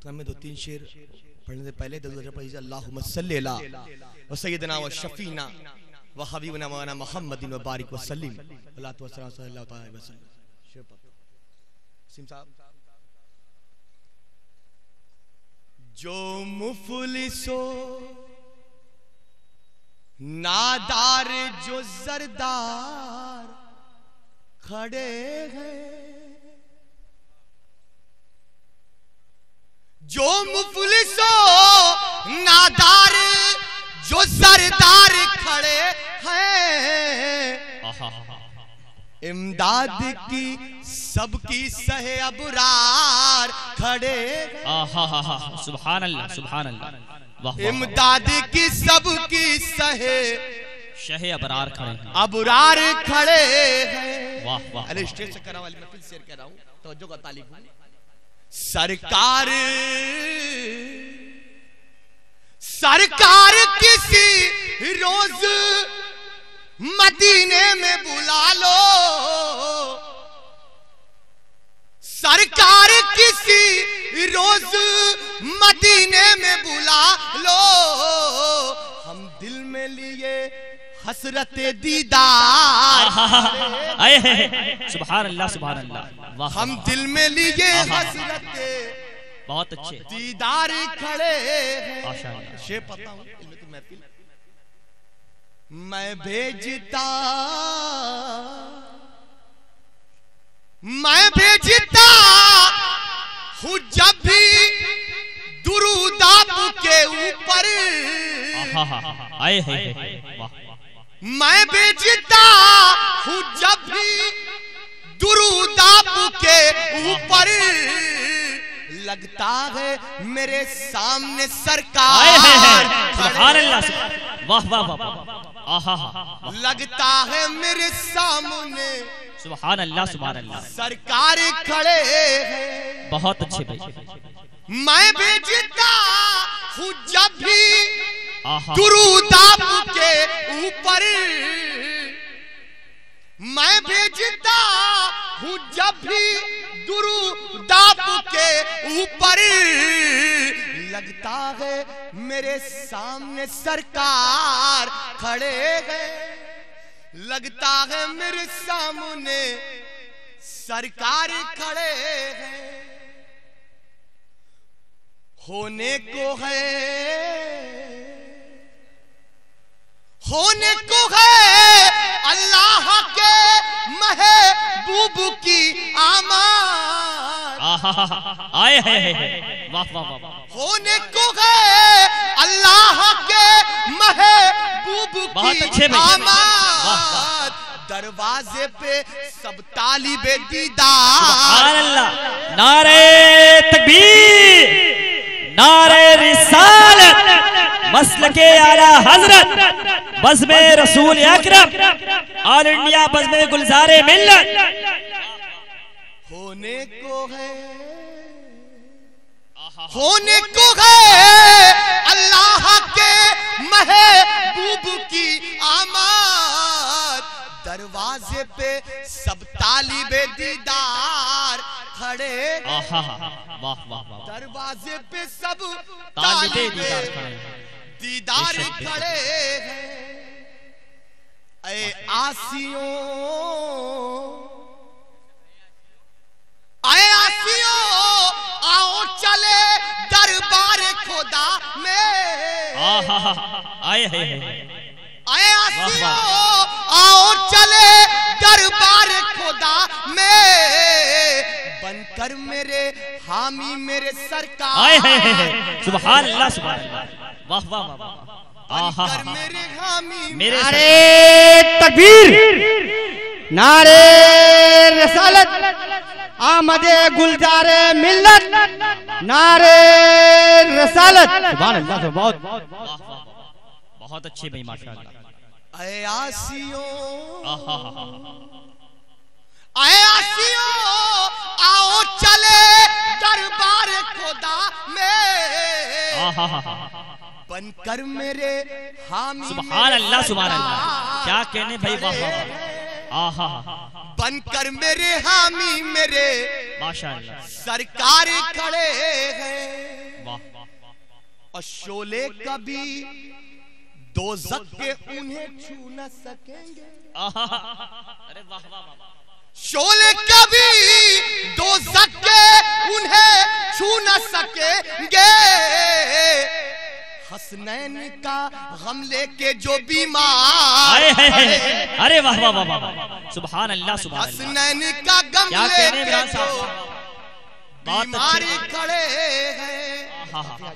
تو ہمیں دو تین شیر پڑھنے سے پہلے دو درجہ پڑھیے اللہم صلی اللہ و سیدنا و شفینا و حبیبنا مولانا محمد و بارک و سلیم. اللہ و سلام صلی اللہ تعالی وسلم شیر پڑھ سیم صاحب. جو مفلسو نادار، جو زردار کھڑے ہیں جو مفلسو نادار جو زردار کھڑے ہیں۔ امداد کی سب کی سہ ابرار کھڑے سبحان اللہ سبحان اللہ۔ امداد کی سب کی سہ شہ ابرار کھڑے ہیں۔ ابرار کھڑے ہیں۔ واہ واہ ارے اسٹیج سے کرا والی میں پھر شیر کہہ رہا ہوں توجہ کا تعلیم سرکار سرکار کسی روز مدینے میں بلا لو۔ سرکار کسی روز مدینے میں بلا لو۔ حسرت دیدار سبحان اللہ سبحان اللہ ہم دل میں لیے آہا۔ حسرت بہت اچھے دیدار کھڑے ہیں شے پتا ہوں میں بھیجتا میں بھیجتا ہوں جب بھی درود آپ کے اوپر آہا آئے ہیں واہ میں بھیجتا ہوں جب بھی درود آپ کے اوپر لگتا ہے میرے سامنے سرکار سبحان اللہ واہ واہ واہ آہا لگتا ہے میرے سامنے سبحان اللہ سبحان اللہ۔ سرکار کھڑے ہیں۔ بہت اچھے بھائی۔ میں بھیجتا درود آپ کے اوپر میں بھیجتا ہوں جب بھی درود آپ کے اوپر لگتا ہے میرے سامنے سرکار کھڑے ہیں۔ لگتا ہے میرے سامنے سرکار کھڑے ہیں۔ ہونے کو ہے آہا آئے ہیں۔ واہ واہ واہ واہ۔ ہونے کو ہے اللہ کے محبوب کی۔ آماد دروازے پہ سب طالب دیدار۔ سبحان اللہ۔ نعرہ تکبیر نعرہ رسالت۔ مسلک اعلی حضرت بزم رسول اکرم۔ آل انڈیا بزم گلزار ملت۔ ہونے ہے۔ ہونے کو ہے اللہ کے محبوب کی آماد دروازے پہ سب طالب دیدار کھڑے۔ دروازے پہ سب طالب دیدار۔ کھڑے۔ ہیں۔ اے آسیوں خدا میں۔ آئے ہیں آؤ چلے دربار خدا میں۔ بن کر میرے حامی میرے سرکار۔ آئے ہیں سبحان اللہ سبحان اللہ۔ واہ واہ واہ واہ بن آہا کر میرے حامی میرے نعرے تکبیر نعرے رسالت۔ آمد گلزار ملت نعرے رسالت۔ سبحان اللہ سے بہت بہت اچھے بھائی ماشاءاللہ اے آسیوں اے آسیوں آؤ چلے دربار خدا میں۔ بن کر میرے حامی سبحان اللہ سبحان اللہ۔ کیا کہنے بھائی واہ واہ آہا۔ بن کر میرے حامی میرے سرکار کھڑے ہیں۔ اور شولے کبھی دو کے انہیں چھو نہ سکیں گے۔ شولے کبھی دو کے انہیں چھو نہ سکیں گے۔ حسنین کا غم لے کے جو بیمار ارے واہ واہ واہ واہ سبحان اللہ سبحان اللہ۔ حسنین کا غم لے کے جو بیماری کھڑے ہیں۔ ہاں ہاں۔